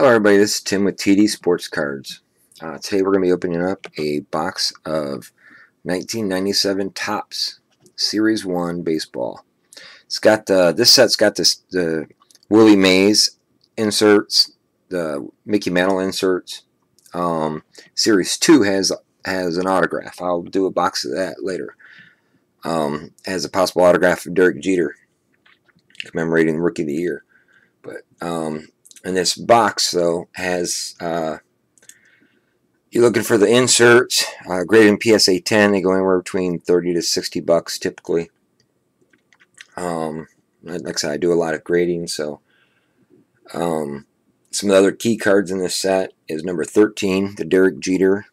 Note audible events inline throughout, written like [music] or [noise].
Hello everybody, this is Tim with TD Sports Cards. Uh, today we're going to be opening up a box of 1997 Topps Series 1 Baseball. It's got the, this set's got this, the Willie Mays inserts, the Mickey Mantle inserts. Um, Series 2 has has an autograph. I'll do a box of that later. Um, has a possible autograph of Derek Jeter commemorating Rookie of the Year. But um, and this box though has uh, you're looking for the inserts uh, graded in PSA 10 they go anywhere between 30 to 60 bucks typically. Um, like I said I do a lot of grading so um, some of the other key cards in this set is number 13 the Derek Jeter.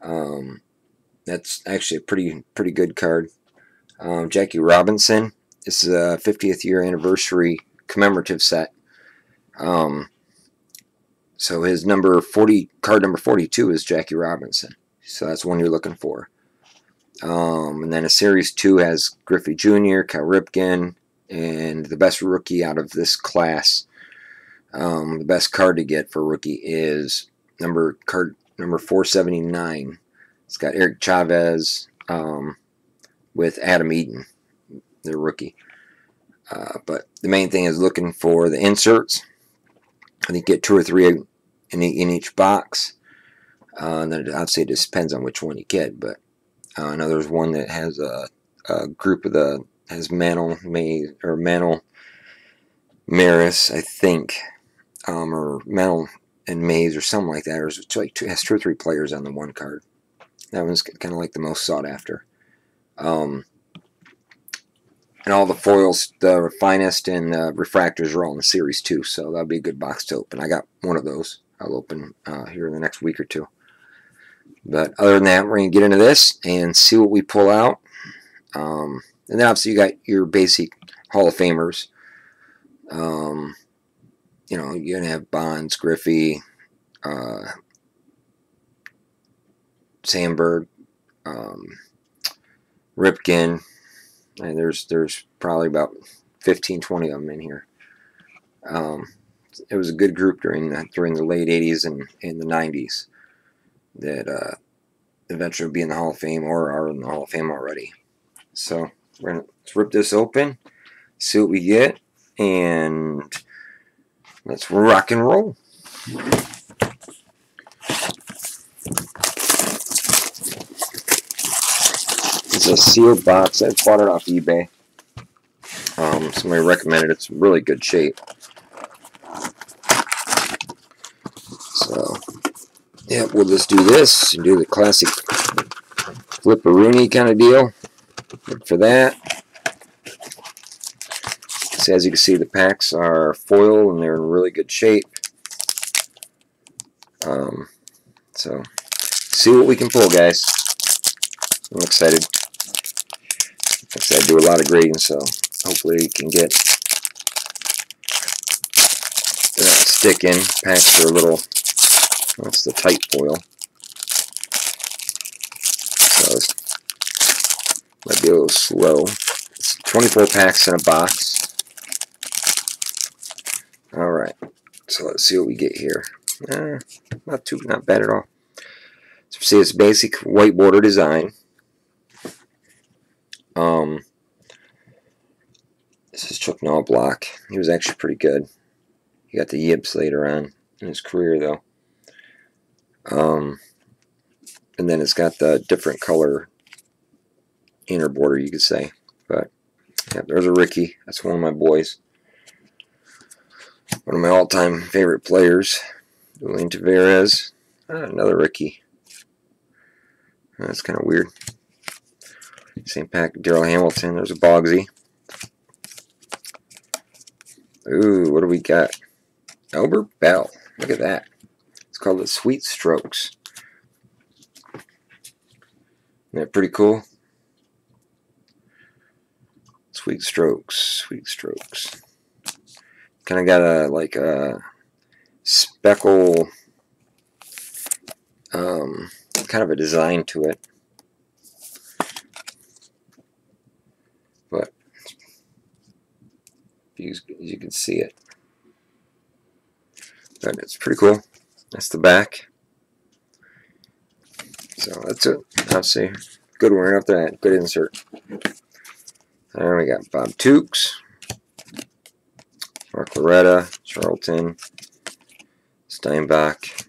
Um, that's actually a pretty pretty good card. Um, Jackie Robinson this is a 50th year anniversary commemorative set um, so his number 40, card number 42 is Jackie Robinson. So that's one you're looking for. Um, and then a Series 2 has Griffey Jr., Cal Ripken, and the best rookie out of this class. Um, the best card to get for rookie is number card number 479. It's got Eric Chavez um, with Adam Eaton, the rookie. Uh, but the main thing is looking for the inserts I think get two or three in, in each box. Uh, and then say it just depends on which one you get. But uh, I know there's one that has a, a group of the has Mantle May or Mantle Maris, I think, um, or Mantle and Mays or something like that. Or it's like two, has two or three players on the one card. That one's kind of like the most sought after. Um, and all the foils, the finest and uh, refractors are all in the series too, so that'll be a good box to open. I got one of those. I'll open uh, here in the next week or two. But other than that, we're going to get into this and see what we pull out. Um, and then obviously you got your basic Hall of Famers. Um, you know, you're going to have Bonds, Griffey, uh, Sandberg, um, Ripken, and there's there's probably about 15, 20 of them in here. Um, it was a good group during the, during the late 80s and in the 90s that uh, eventually will be in the Hall of Fame or are in the Hall of Fame already. So we're gonna rip this open, see what we get, and let's rock and roll. It's a sealed box. I bought it off eBay. Um, somebody recommended it. It's really good shape. So, yeah, we'll just do this and do the classic flipperoonie kind of deal. Look for that. So as you can see, the packs are foil and they're in really good shape. Um, so, see what we can pull, guys. I'm excited. I said, I do a lot of grading, so hopefully you can get that stick in. Packs are a little, that's the tight foil. So it might be a little slow. It's 24 packs in a box. Alright, so let's see what we get here. Eh, not too, not bad at all. So see, it's basic white border design. Um, this is Chuck Knoblauch. He was actually pretty good. He got the yips later on in his career, though. Um, and then it's got the different color inner border, you could say. But, yeah, there's a Ricky. That's one of my boys. One of my all-time favorite players. Julian Tavarez. Ah, another Ricky. That's kind of weird. Same pack, Darryl Hamilton. There's a Bogsy. Ooh, what do we got? Albert Belle. Look at that. It's called the Sweet Strokes. Isn't that pretty cool? Sweet Strokes. Sweet Strokes. Kind of got a, like a speckle, um, kind of a design to it. You, you can see it. But it's pretty cool. That's the back. So that's it. I'll see. Good one right after that. Good insert. There we got Bob Tukes, Mark Loretta, Charlton, Steinbach,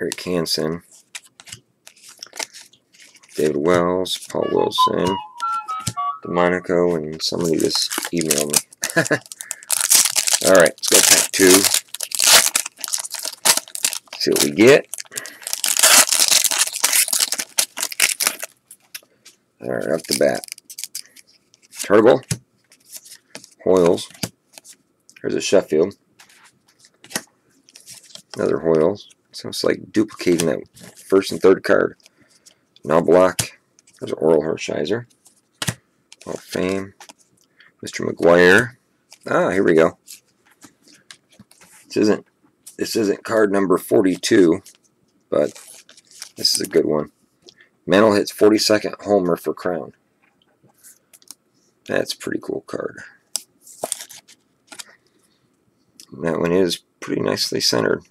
Eric Hansen, David Wells, Paul Wilson, DeMonico, and somebody just emailed me. [laughs] Alright, let's go pack two. See what we get. Alright, up the bat. Turtle, Hoiles. There's a Sheffield. Another Hoiles. So it's like duplicating that first and third card. Knoblauch. There's Orel Hershiser. Hall of Fame. Mr. McGwire. Ah, here we go. This isn't this isn't card number 42, but this is a good one. Mantle hits 42nd homer for Crown. That's a pretty cool card. That one is pretty nicely centered.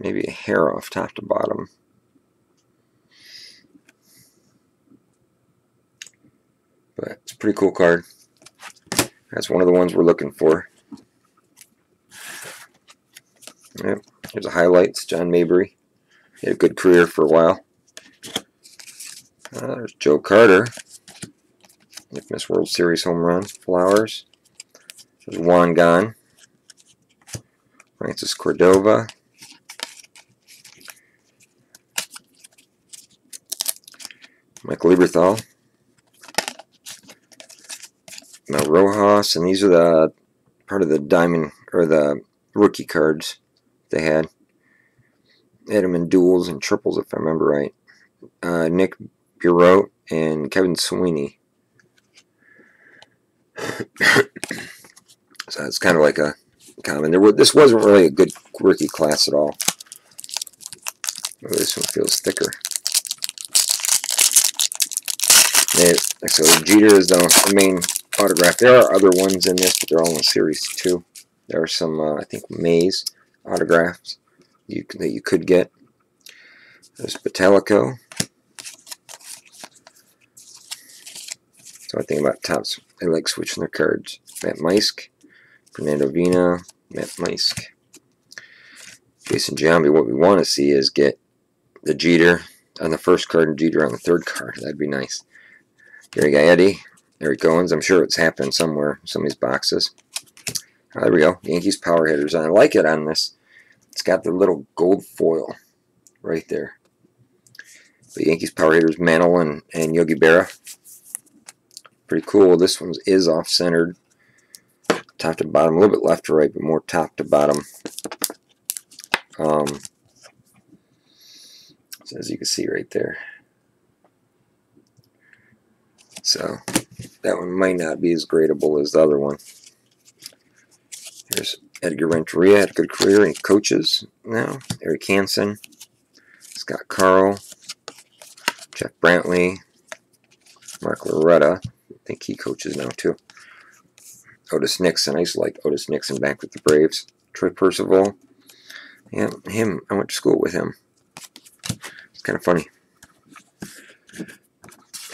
Maybe a hair off top to bottom. But it's a pretty cool card. That's one of the ones we're looking for. Yep, here's the highlights. John Mabry. He had a good career for a while. Uh, there's Joe Carter. Infamous World Series home run. Flowers. There's Juan Gone. Francis Cordova. Michael Lieberthal. Mel Rojas, and these are the part of the diamond or the rookie cards they had. They had them in duels and triples, if I remember right. Uh, Nick Bureau and Kevin Sweeney. [coughs] so it's kind of like a common. There were, this wasn't really a good rookie class at all. Oh, this one feels thicker. so Jeter is the main autograph. There are other ones in this, but they're all in series two. There are some, uh, I think, Mays autographs you that you could get. There's Patelico. So I think about Topps. I like switching their cards. Matt Maisk, Fernando Vina, Matt Maisk, Jason Giambi. What we want to see is get the Jeter on the first card and Jeter on the third card. That'd be nice. Gary Gaetti, Eric Goins. I'm sure it's happened somewhere, some of these boxes. Oh, there we go. Yankees power hitters. And I like it on this. It's got the little gold foil right there. The Yankees power hitters, Mantle and, and Yogi Berra. Pretty cool. This one is off-centered. Top to bottom. A little bit left to right, but more top to bottom. Um, so as you can see right there. So that one might not be as gradable as the other one. Here's Edgar Renteria, had a good career in coaches now. Eric Hansen, Scott Karl, Jeff Brantley, Mark Loretta. I think he coaches now too. Otis Nixon. I used to like Otis Nixon back with the Braves. Troy Percival. Yeah, him. I went to school with him. It's kind of funny.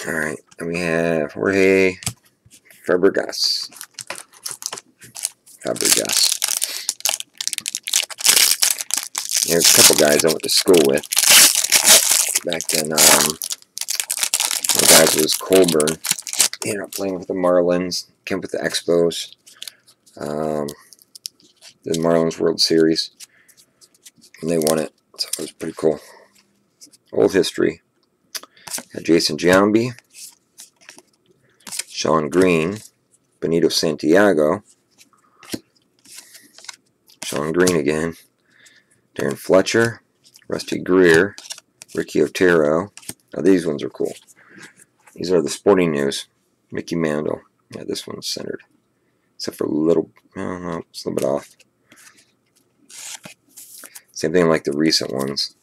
All right, and we have Jorge Fabregas. Fabregas. There's a couple guys I went to school with back then. Um, the guys was Colburn. He ended up playing with the Marlins. Came with the Expos. Um, the Marlins World Series. And they won it. So it was pretty cool. Old history. Jason Giambi. Shawn Green. Benito Santiago. Shawn Green again. Darrin Fletcher. Rusty Greer. Ricky Otero. Now these ones are cool. These are the sporting news. Mickey Mantle. Yeah, this one's centered. Except for a little, oh no, it's a little bit off. Same thing like the recent ones.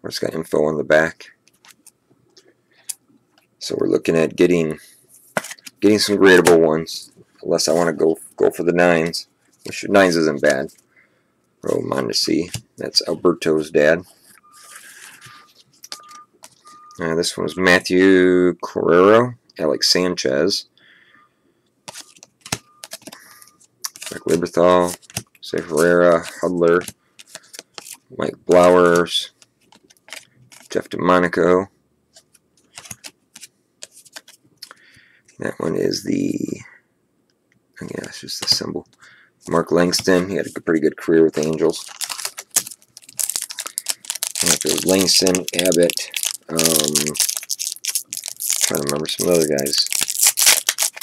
Where it's got info on the back. So we're looking at getting getting some gradable ones. Unless I want to go go for the nines. Which nines isn't bad. Row Mondesi. That's Alberto's dad. Uh, this one was Matthew Carrero, Alex Sanchez, Mike Lieberthal, Say Herrera, Hudler, Mike Blowers, Jeff DeMonico. That one is the, yeah, it's just the symbol. Mark Langston, he had a pretty good career with the Angels. And Langston, Abbott, um, trying to remember some other guys.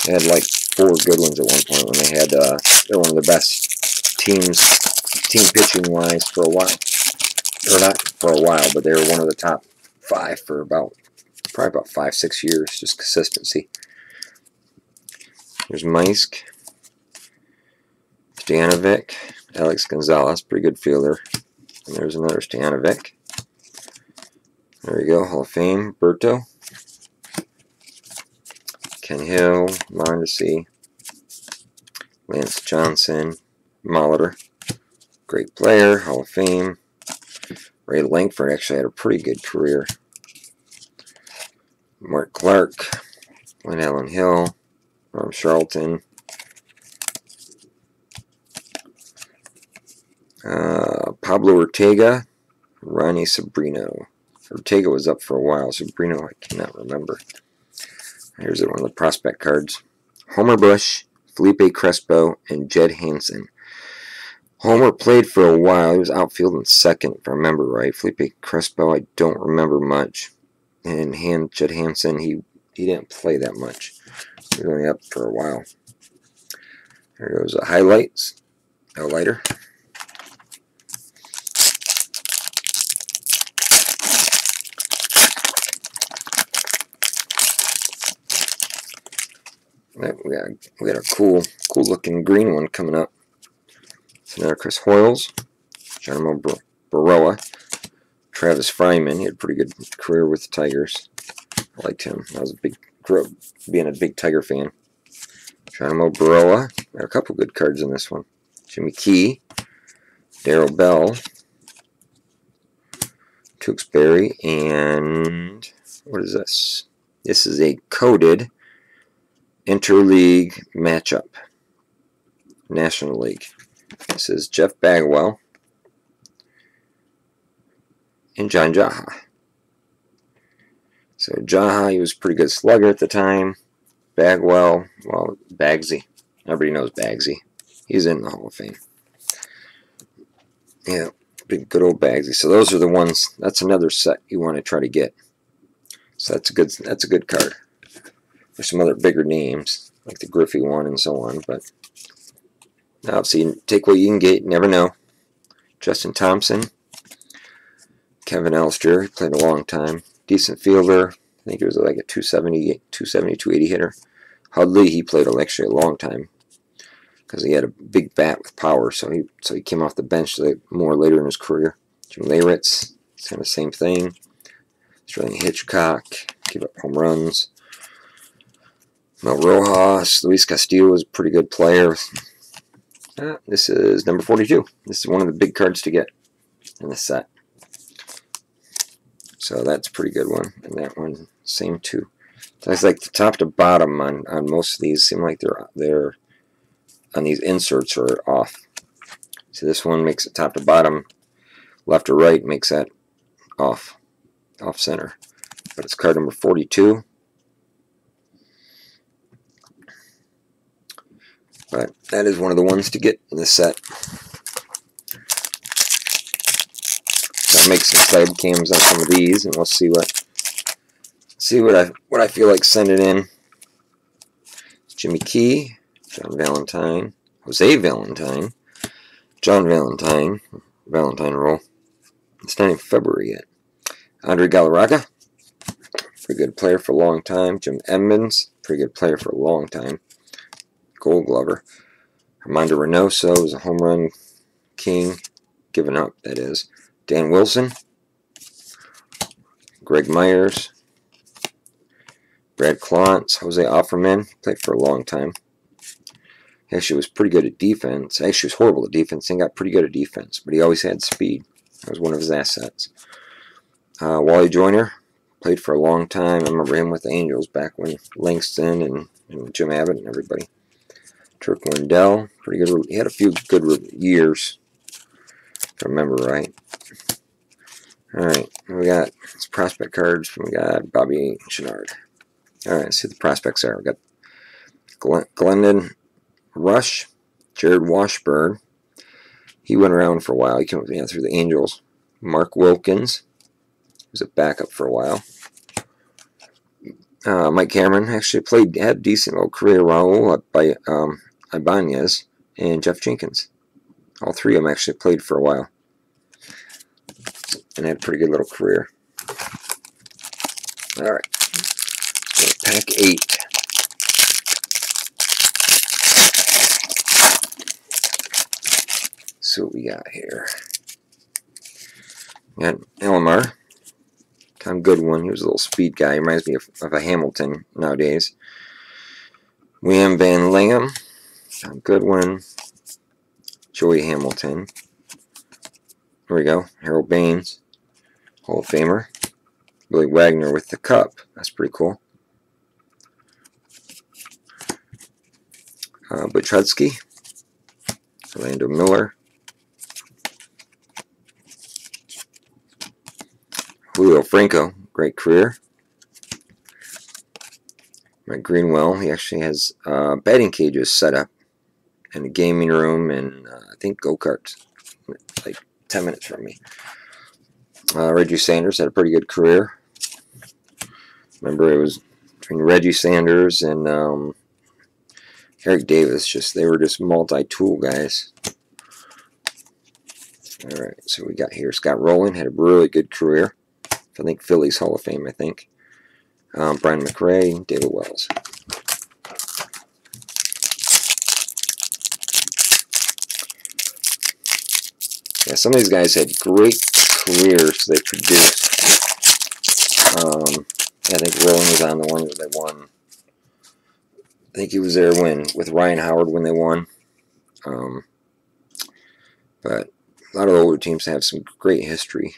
They had like four good ones at one point when they had, uh, they're one of the best teams, team pitching wise for a while. Or not for a while, but they were one of the top five for about, probably about five, six years, just consistency. There's Meisk, Stanovic, Alex Gonzalez, pretty good fielder. And there's another Stanovic. There we go, Hall of Fame, Berto. Ken Hill, Mondesi, Lance Johnson, Molitor. Great player, Hall of Fame. Ray Lankford actually had a pretty good career. Mark Clark, Glenn Allen Hill, Ron Charlton. Uh, Pablo Ortega, Ronnie Sobrino. Ortega was up for a while. Sobrino, I cannot remember. Here's one of the prospect cards. Homer Bush, Felipe Crespo, and Jed Hansen. Homer played for a while. He was outfield outfielding second, if I remember right. Felipe Crespo, I don't remember much. And Han, Jed Hansen, he, he didn't play that much. Was only up for a while. There goes the highlights. A lighter. we got we got a cool cool looking green one coming up. It's another Chris Hoiles, Geronimo Berroa, Travis Fryman. He had a pretty good career with the Tigers. I liked him. I was a big grew up being a big Tiger fan. Geronimo Berroa. Got a couple good cards in this one. Jimmy Key, Daryl Bell, Tewksbury, and what is this? This is a coded interleague matchup. National League. This is Jeff Bagwell and John Jaha. So Jaha, he was pretty good slugger at the time. Bagwell, well, Bagsy. Everybody knows Bagsy. He's in the Hall of Fame. Yeah, big good old Bagsy. So those are the ones. That's another set you want to try to get. So that's a good. That's a good card. There's some other bigger names, like the Griffey one and so on, but obviously take what you can get, never know. Justin Thompson, Kevin Elster, played a long time. Decent fielder. I think he was like a 270, 270, 280 hitter. Hudley, he played actually a long time because he had a big bat with power, so he so he came off the bench more later in his career. Jim Leyritz, kind of the same thing. Sterling Hitchcock, give up home runs. Mel Rojas, Luis Castillo was a pretty good player. Uh, this is number 42. This is one of the big cards to get in the set. So that's a pretty good one. And that one, same too. It's like the top to bottom on, on most of these seem like they're they're on these inserts are off. So this one makes it top to bottom, left or right makes that off, off center. But it's card number 42. But that is one of the ones to get in the set. So I'll make some side cams on some of these, and we'll see what see what I what I feel like sending in. Jimmy Key, John Valentine, Jose Valentine, John Valentine, Valentine roll. It's not in February yet. Andre Galarraga, pretty good player for a long time. Jim Edmonds, pretty good player for a long time. Gold Glover. Armando Reynoso is a home run king, given up, that is. Dan Wilson, Greg Myers, Brad Clontz, Jose Offerman, played for a long time. He actually was pretty good at defense. Actually, was horrible at defense and got pretty good at defense, but he always had speed. That was one of his assets. Uh, Wally Joyner played for a long time. I remember him with the Angels back when Langston and, and Jim Abbott and everybody. Turk Wendell, pretty good. He had a few good years, if I remember right. All right, we got prospect cards. from got Bobby Chenard. All right, let's see the prospects are. We got Glendon Rush, Jarrod Washburn. He went around for a while. He came yeah, through the Angels. Mark Wilkins was a backup for a while. Uh, Mike Cameron actually played, had a decent little career. Raul by um, Ibanez and Jeff Jenkins. All three of them actually played for a while and had a pretty good little career. All right, pack eight. So what we got here. We got Elmar. Tom Goodwin. He was a little speed guy. He reminds me of, of a Hamilton nowadays. William Van Lam. Tom Goodwin. Joey Hamilton. Here we go. Harold Baines. Hall of Famer. Billy Wagner with the cup. That's pretty cool. Uh, Butch Hudsky. Orlando Miller. Julio Franco, great career. Mike Greenwell, he actually has uh, batting cages set up and a gaming room and uh, I think go-karts, like 10 minutes from me. Uh, Reggie Sanders had a pretty good career. Remember, it was between Reggie Sanders and um, Eric Davis. Just they were just multi-tool guys. All right, so we got here Scott Rolen had a really good career. I think Phillies Hall of Fame, I think. Um, Brian McRae, David Wells. Yeah, some of these guys had great careers they produced. Um, I think Rolen was on the one that they won. I think he was there when with Ryan Howard when they won. Um, but a lot of older teams have some great history.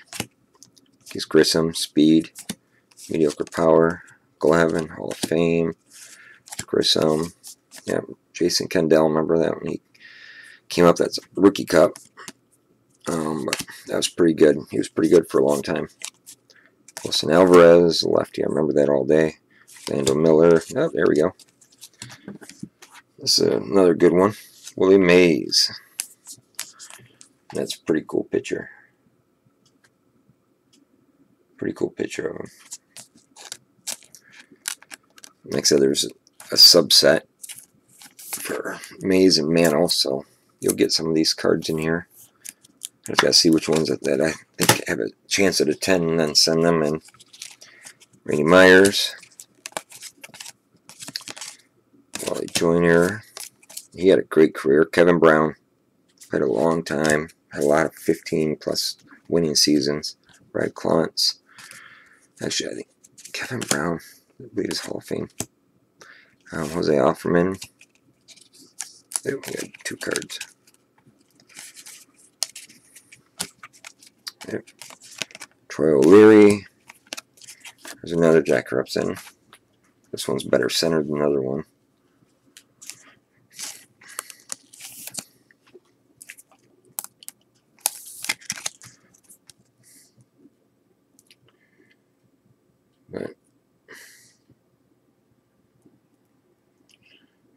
He's Grissom, speed, mediocre power, Glavine, Hall of Fame, Grissom, yeah, Jason Kendall, remember that when he came up, that's rookie cup. Um, that was pretty good. He was pretty good for a long time. Wilson Alvarez, lefty, I remember that all day. Lando Miller, oh, there we go. This is another good one. Willie Mays. That's a pretty cool picture. Pretty cool picture of him. Like I said, there's a subset for Mays and Mantle, so you'll get some of these cards in here. I just got to see which ones that, that I think have a chance at a 10 and then send them in. Randy Myers. Wally Joyner. He had a great career. Kevin Brown. Had a long time. Had a lot of 15 plus winning seasons. Brad Clontz. Actually, I think Kevin Brown, I believe is Hall of Fame. Um, Jose Offerman. we got two cards. Troy O'Leary. There's another Jack Robinson. This one's better centered than the other one.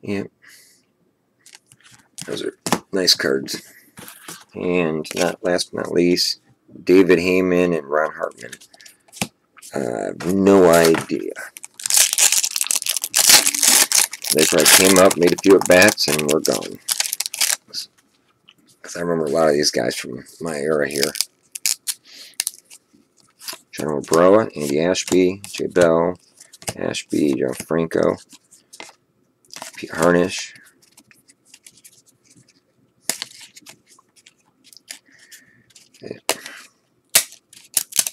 Yep. Those are nice cards. And not last but not least, David Heyman and Ron Hartman. Uh, no idea. They probably came up, made a few at bats, and we're gone. Because I remember a lot of these guys from my era here. General Broa, Andy Ashby, Jay Bell, Ashby, Joe Franco, Pete Harnisch.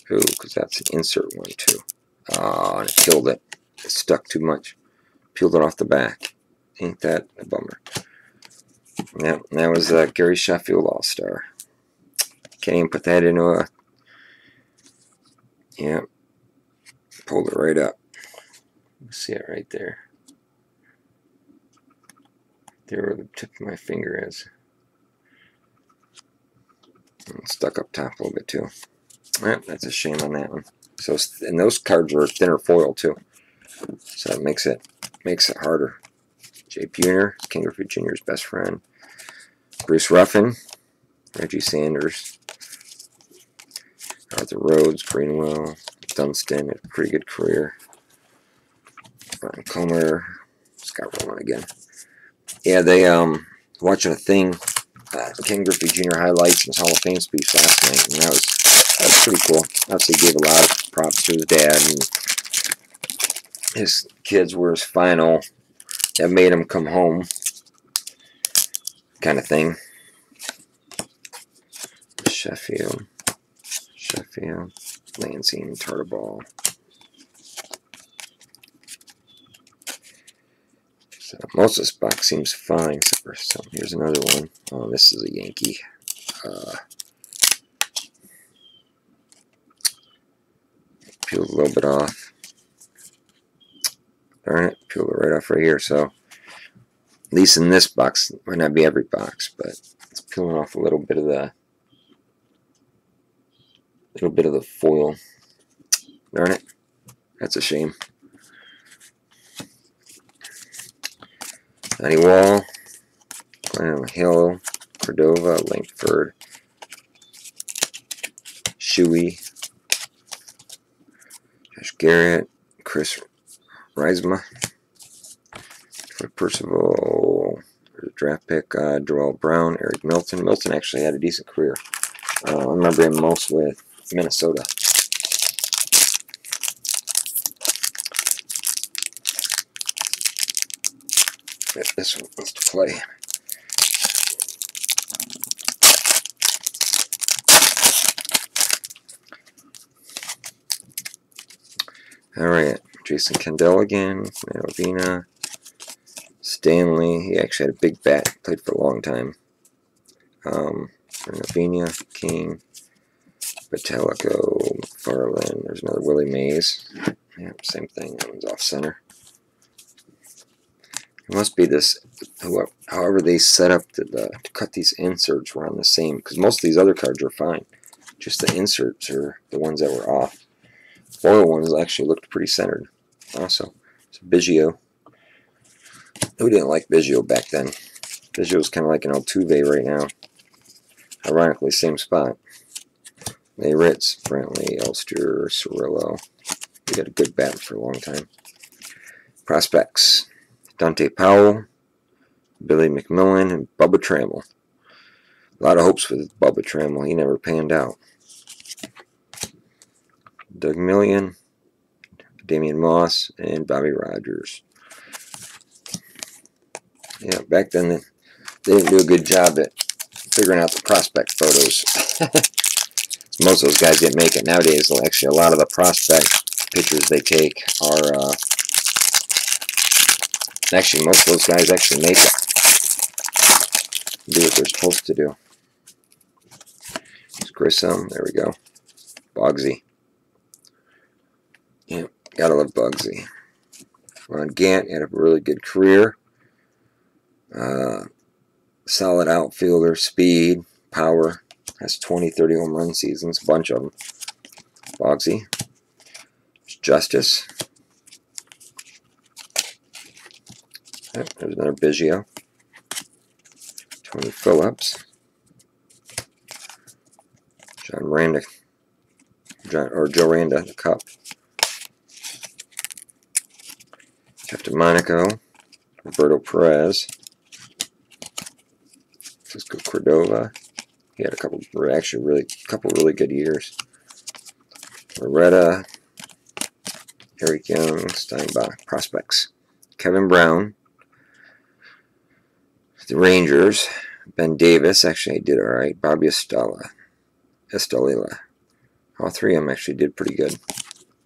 Because that's an insert one too. Oh, and it killed it. It stuck too much. Peeled it off the back. Ain't that a bummer? Yep, that was uh, Gary Sheffield All Star. Can't even put that into a. Yep. Pulled it right up. See it right there. There where the tip of my finger is. And stuck up top a little bit too. Yep, that's a shame on that one. So and those cards are thinner foil too. So it makes it makes it harder. Jay Buhner, Ken Griffey Jr.'s best friend. Bruce Ruffin, Reggie Sanders, Arthur Rhodes, Greenwell, Dunston, a pretty good career. Brian Comer, Scott Rolen again. Yeah, they um watching a thing, uh, Ken Griffey Jr. highlights in his Hall of Fame speech last night, and that was that was pretty cool. Obviously, gave a lot of props to his dad and his kids were his final that made him come home kind of thing. Sheffield, Sheffield, Lansing, Tartabull. So most of this box seems fine, except for some. Here's another one. Oh, this is a Yankee. Uh, peeled a little bit off. Darn it, peeled it right off right here. So, at least in this box, might not be every box, but it's peeling off a little bit of the little bit of the foil. Darn it. That's a shame. Johnny Wall, Glenn Hill, Cordova, Lankford, Shuey, Garrett, Chris Reitsma, for Percival, draft pick, uh, Joel Brown, Eric Milton. Milton actually had a decent career. Uh, I remember him most with Minnesota. This one wants to play. Alright, Jason Kendall again, Manovina, Stanley, he actually had a big bat, played for a long time. Um, Novenia, King, Batelico, McFarland, there's another Willie Mays. Yep, same thing, that one's off center. It must be this, however they set up the, to cut these inserts were on the same, because most of these other cards are fine. Just the inserts are the ones that were off. Foil ones actually looked pretty centered. Also, it's Biggio. Who didn't like Biggio back then? Biggio's kind of like an Altuve right now. Ironically, same spot. May Ritz, Brantley, Elster, Cirillo. We got a good bat for a long time. Prospects. Dante Powell, Billy McMillon, and Bubba Trammell. A lot of hopes with Bubba Trammell. He never panned out. Doug Million, Damian Moss, and Bobby Rogers. Yeah, back then they didn't do a good job at figuring out the prospect photos. [laughs] Most of those guys didn't make it. Nowadays, actually, a lot of the prospect pictures they take are uh, Actually, most of those guys actually make it. Do what they're supposed to do. It's Grissom. There we go. Bogsy. Gotta love Bugsy. Ron Gant had a really good career. Uh, solid outfielder, speed, power. Has 20, 30 home run seasons, a bunch of them. Bugsy. Justice. there's another Biggio. Tony Phillips. John Randa. John, or Joe Randa, the Cup. Jeff Monaco, Roberto Perez. Francisco Cordova. He had a couple, actually really, couple really good years. Loretta, Eric Young, Steinbach, prospects. Kevin Brown, the Rangers, Ben Davis actually did all right. Bobby Estella, Estelila. All three of them actually did pretty good.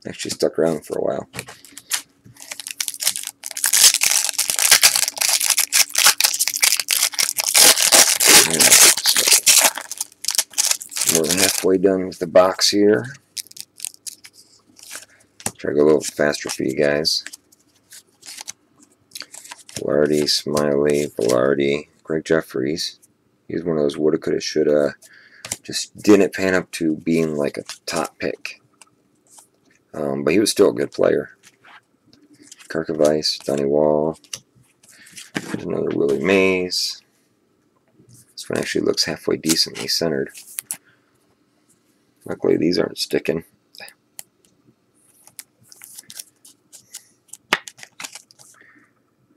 Actually stuck around for a while. More than halfway done with the box here. Try to go a little faster for you guys. Velarde, Smiley, Velarde, Gregg Jefferies. He's one of those woulda, coulda, shoulda. Just didn't pan up to being like a top pick. Um, but he was still a good player. Kirk Karkovice, Donnie Wall. There's another Willie Mays. This one actually looks halfway decently centered. Luckily, these aren't sticking.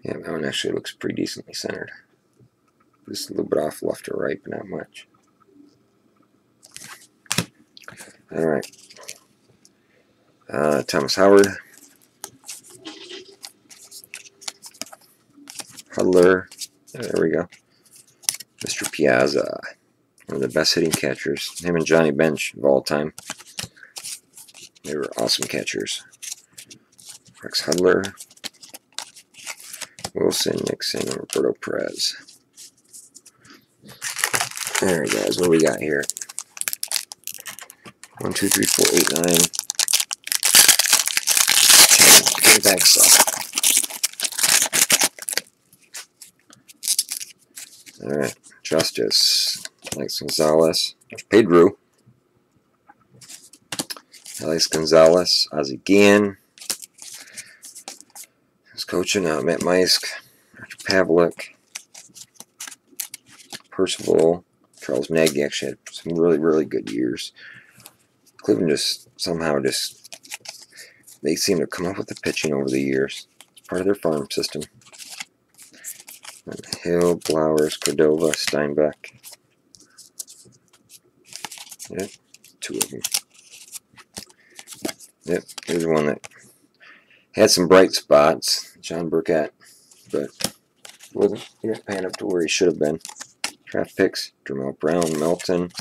Yeah, that one actually looks pretty decently centered. Just a little bit off left or right, but not much. Alright. Uh, Thomas Howard. Hudler. There we go. Mr. Piazza. One of the best hitting catchers. Him and Johnny Bench of all time. They were awesome catchers. Rex Hudler. Wilson, Nixon, Roberto Perez. Alright guys, what do we got here? One, two, three, four, eight, nine. Ten. Back up. Alright, Justice. Alex Gonzalez. Pedro. Alex Gonzalez. Ozzie Guillen coaching. Uh, Matt Archie Pavlik, Percival, Charles Nagy actually had some really, really good years. Cleveland just somehow just they seem to come up with the pitching over the years. It's part of their farm system. Hill, Blowers, Cordova, Steinbeck. Yep, two of them. Yep, here's one that had some bright spots. John Burkett, but wasn't he pan up to where he should have been. Draft picks: Jermel Brown, Melton.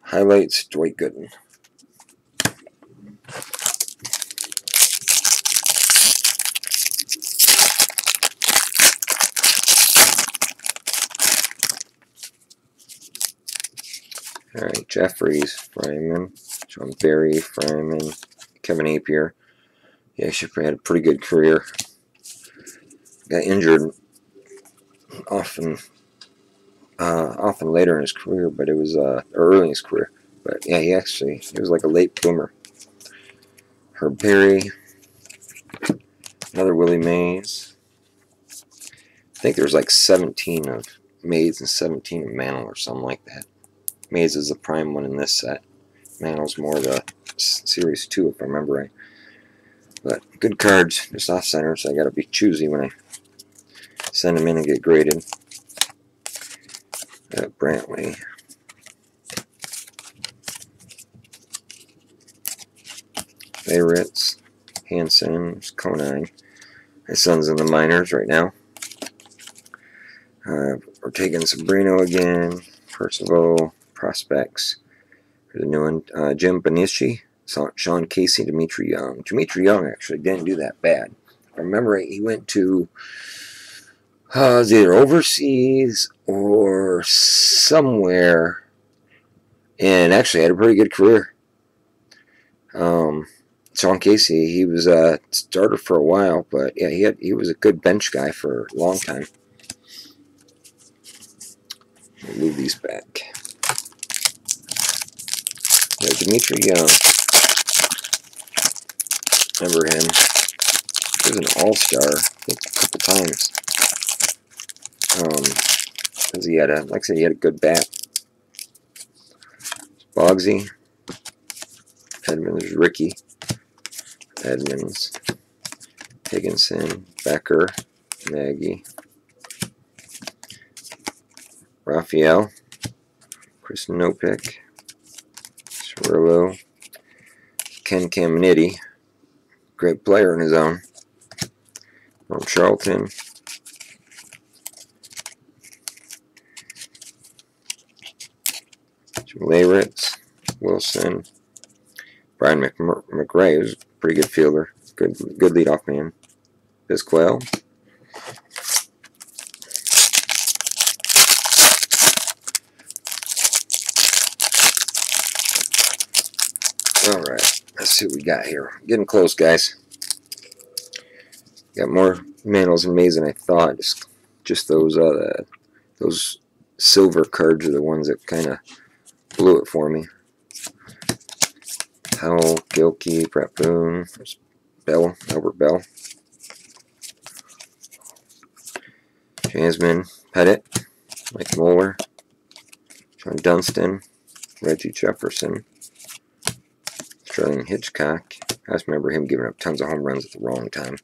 Highlights: Dwight Gooden. All right, Jefferies, Fryman, John Barry, Fryman, Kevin Appier. He actually had a pretty good career got injured often uh, often later in his career, but it was uh, early in his career. But yeah, he actually he was like a late bloomer. Herb Perry, another Willie Mays. I think there's like 17 of Mays and 17 of Mantle or something like that. Mays is the prime one in this set. Mantle's more the series two, if I remember right. But good cards, just off center, so I got to be choosy when I send them in and get graded. At Brantley. Favorites, Hanson, Conine. My son's in the minors right now. Uh, we're taking Sobrino again, Percival, Prospects. There's a new one, uh, Jim Benici, Sean Casey, Dmitri Young. Dmitri Young actually didn't do that bad. I remember he went to uh, either overseas or somewhere, and actually had a pretty good career. Um, Sean Casey, he was a starter for a while, but yeah, he had he was a good bench guy for a long time. move these back. Yeah, Dmitri Young. Remember him? He was an all-star, a couple times. Um, because he had a, like I said, he had a good bat. Bogsy, Edmonds, Ricky, Edmonds, Higginson, Becker, Nagy, Raphael, Chris Nopick, Cirillo, Ken Caminiti, great player in his own, Norm Charlton, Leyritz, Wilson, Brian McRae was a pretty good fielder, good good leadoff man. Bisquell, All right, let's see what we got here. Getting close, guys. Got more mantles and Mays than I thought. Just, just those, uh, those silver cards are the ones that kind of blew it for me. Howell, Gilkey, Brett Bell, Albert Belle. Jasmine Pettitte, Mike Moeller, John Dunston, Reggie Jefferson, Sterling Hitchcock. I just remember him giving up tons of home runs at the wrong time.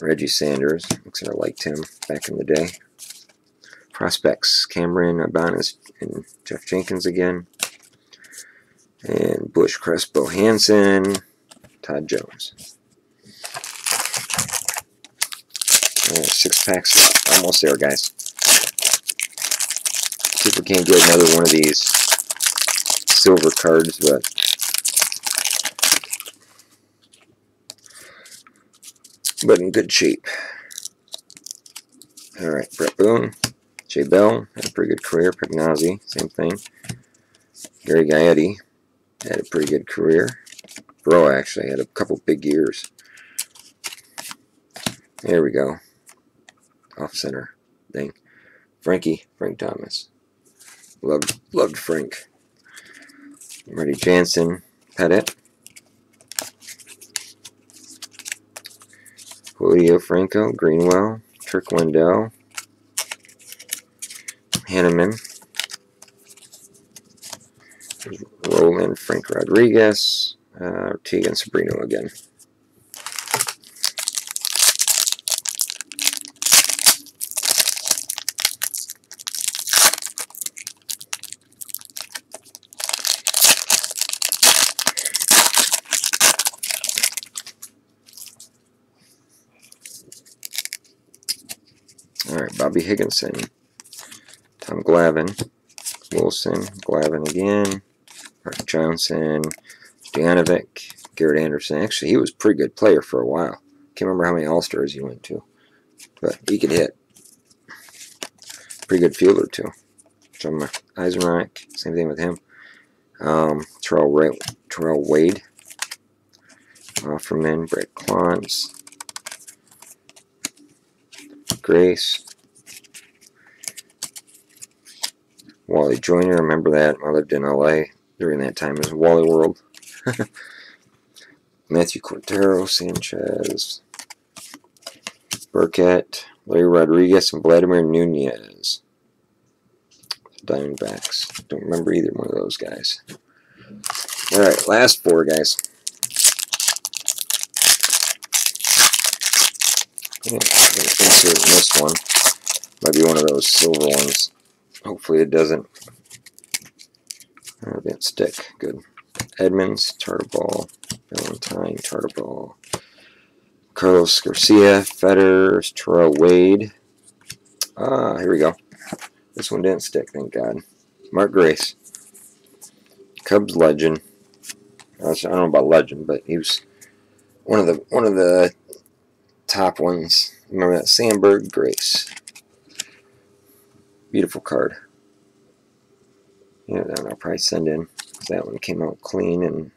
Reggie Sanders, looks like I liked him back in the day. Prospects, Cameron Abanas and Jeff Jenkins again. And Bush Crespo Hansen, Todd Jones. six packs almost there, guys. See if we can't get another one of these silver cards, but but in good shape. All right, Bret Boone, Jay Bell had a pretty good career. Pagnozzi, same thing. Gary Gaetti had a pretty good career. Bro actually had a couple big years. There we go off center thing. Frankie, Frank Thomas. Loved, loved Frank. Marty Janzen, Pettitte. Julio Franco, Greenwell, Turk Wendell, Hanneman, Roland, Frank Rodriguez, uh, Tegan Sabrino again. Bobby Higginson, Tom Glavine, Wilson, Glavine again, Mark Johnson, Janovic, Garrett Anderson. Actually, he was a pretty good player for a while. Can't remember how many All-Stars he went to, but he could hit. Pretty good fielder, too. John Eisenreich, same thing with him. Um, Terrell, Ray, Terrell Wade, Offerman, Brad Clontz, Grace, Wally Joyner, remember that? I lived in LA during that time. It was Wally World. [laughs] Matthew Quintero, Sanchez, Burkett, Larry Rodriguez, and Vladimir Nunez. Diamondbacks. Don't remember either one of those guys. Alright, last four guys. insert this one. Might be one of those silver ones. Hopefully it doesn't. That stick. Good. Edmonds, Tartabull, Valentine, Tartabull, Carlos Garcia, Fetters, Terrell Wade. Ah, here we go. This one didn't stick, thank God. Mark Grace, Cubs legend. I don't know about legend, but he was one of the one of the top ones. Remember that Sandberg Grace. Beautiful card. Yeah, then I'll probably send in. That one came out clean and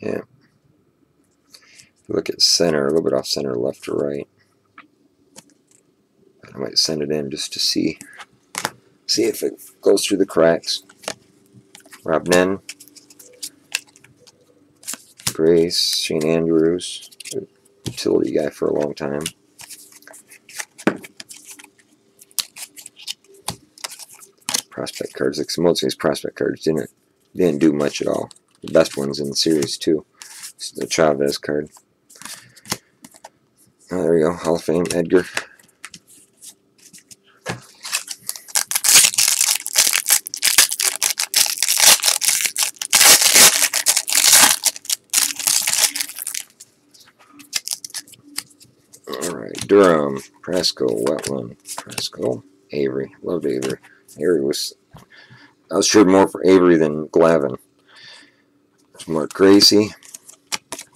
yeah. Look at center, a little bit off center, left or right. I might send it in just to see see if it goes through the cracks. Rob Nen, Grace, Shane Andrews, utility guy for a long time. Prospect cards, like most of these prospect cards didn't didn't do much at all. The best ones in the series too. the Chavez card. Oh, there we go, Hall of Fame, Edgar. Durham, Presco, Wetteland, Presco, Avery. Loved Avery. Avery was, I was sure more for Avery than Glavine. Mark Gracie,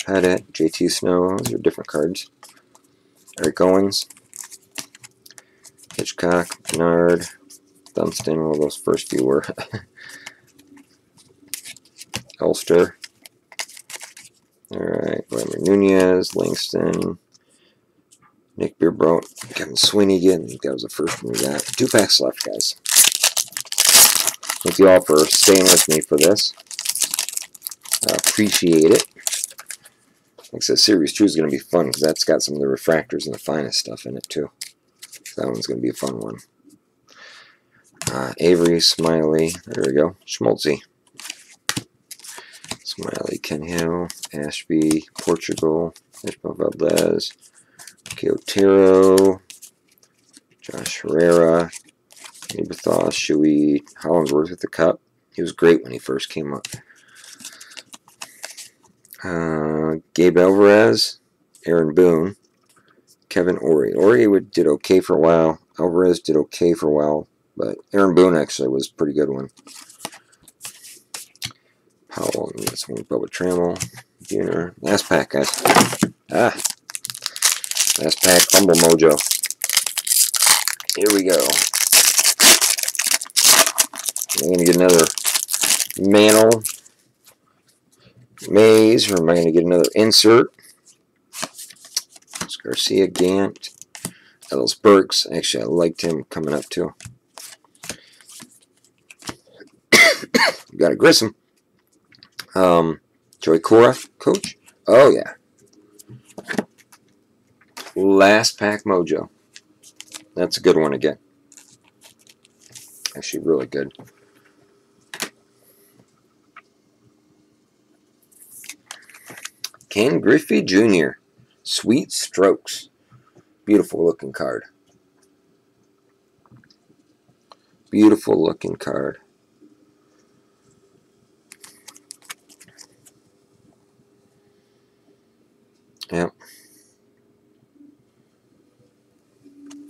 Pettitte, JT Snow. Those are different cards. Eric Owens, Hitchcock, Bernard, Dunston, all those first few were. [laughs] Ulster. Alright, Ramon Nunez, Langston, Nick Beerbroat, Kevin Sweeney again. That was the first one we got. Two packs left, guys. Thank you all for staying with me for this. I appreciate it. Like I said, Series 2 is going to be fun because that's got some of the refractors and the finest stuff in it, too. That one's going to be a fun one. Uh, Avery, Smiley, there we go, Schmaltzy. Smiley, Ken Hill, Ashby, Portugal, Ismael Valdes, Otero, Josh Herrera, Eberthal, Shuey, Hollingsworth with the cup. He was great when he first came up. Uh, Gabe Alvarez, Aaron Boone, Kevin Orie. Ori would, did okay for a while. Alvarez did okay for a while, but Aaron Boone actually was a pretty good one. Powell, that's one Bubba Trammell, Buhner. Last pack, guys. Ah, last pack, Fumble Mojo. Here we go. I'm going to get another Mantle Mays, or am I going to get another insert? It's Garcia Gant. Ellis Burks. Actually, I liked him coming up too. [coughs] got a Grissom. Um, Joey Cora, coach. Oh, yeah. Last pack mojo. That's a good one again. Actually, really good. Ken Griffey Jr. Sweet Strokes. Beautiful looking card. Beautiful looking card. Yep.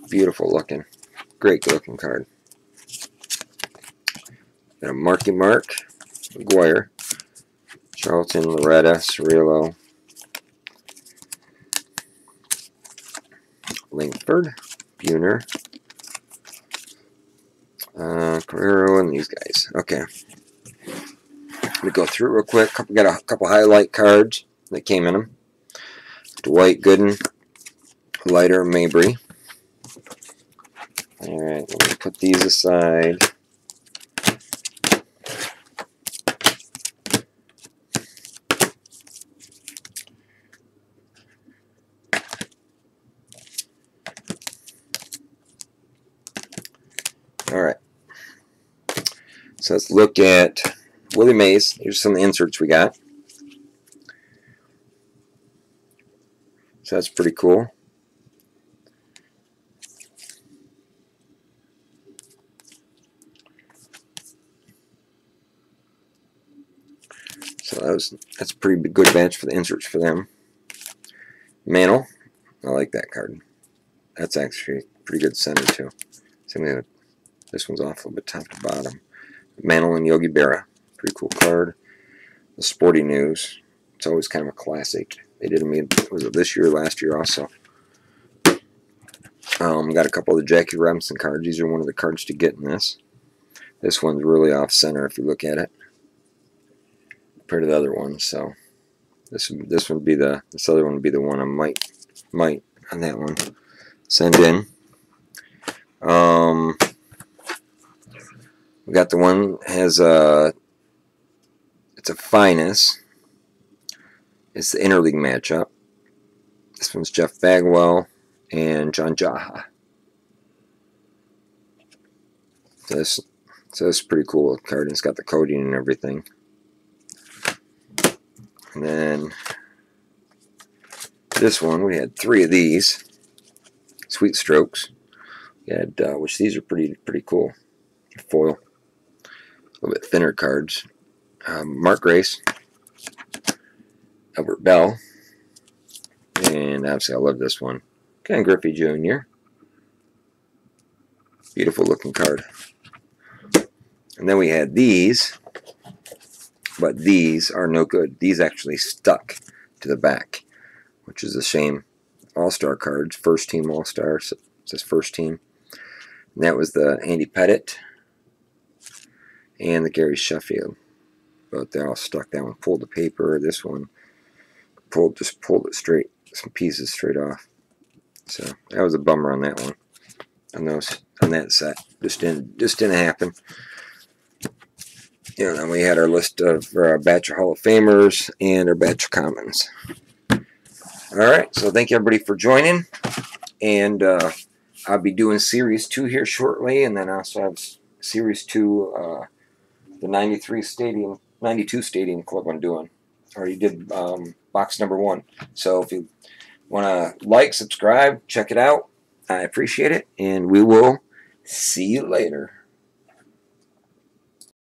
Beautiful looking. Great looking card. Got a Marky Mark, McGwire, Charlton, Loretta, Cirillo, Lankford, Buhner, uh, Carrero, and these guys. Okay. Let me go through real quick. Got a couple highlight cards that came in them. Dwight Gooden, Lighter Mabry. Alright, let me put these aside. Alright. So let's look at Willie Mays. Here's some inserts we got. So that's pretty cool. So that was that's a pretty good batch for the inserts for them. Mantle, I like that card. That's actually pretty good center too. So this one's off a little bit top to bottom. Mantle and Yogi Berra, pretty cool card. The Sporting News, it's always kind of a classic. They did them, was it this year last year also? Um, got a couple of the Jackie Robinson cards. These are one of the cards to get in this. This one's really off center if you look at it compared to the other ones. So this this would be the this other one would be the one I might might on that one send in. Um, we got the one has a it's a finest. It's the interleague matchup. This one's Jeff Bagwell and John Jaha. This so this is pretty cool card. It's got the coding and everything. And then this one, we had three of these. Sweet Strokes. We had, uh, which these are pretty pretty cool. Foil. A little bit thinner cards. Um, Mark Grace. Albert Belle. And obviously I love this one. Ken Griffey Jr. Beautiful looking card. And then we had these, but these are no good. These actually stuck to the back, which is a shame. All-Star cards, first team All-Star, says first team. And that was the Andy Pettitte and the Gary Sheffield. But they're all stuck. That one pulled the paper. This one pulled just pulled it straight, some pieces straight off. So that was a bummer on that one. On those on that set, just didn't just didn't happen. Know, then we had our list of our batch of Hall of Famers and our batch of commons. All right, so thank you everybody for joining, and uh, I'll be doing series two here shortly, and then I also have series two, uh, the '93 Stadium, '92 Stadium Club. I'm doing. Already did um, box number one. So if you want to like, subscribe, check it out. I appreciate it, and we will see you later.